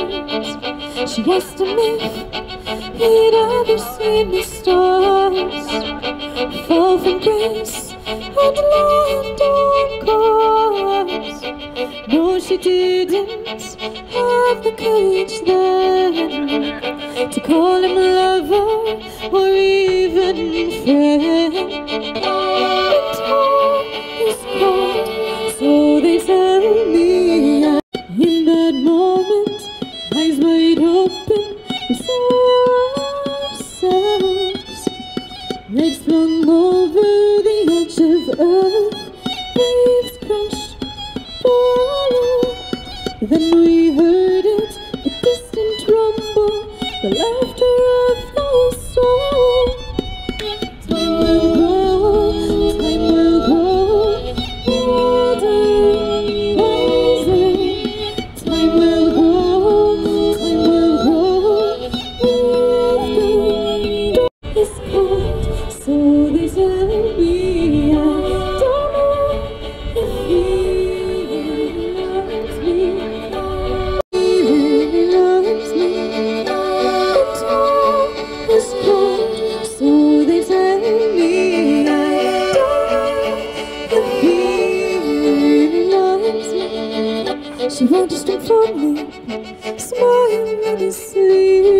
She him if he'd ever seen the stars fall from grace and land on cars. No, she didn't have the courage then to call him lover or even friend. Waves crashed below. Then we heard it, a distant rumble, the laughter of the She won't just for me, smile in his sleep.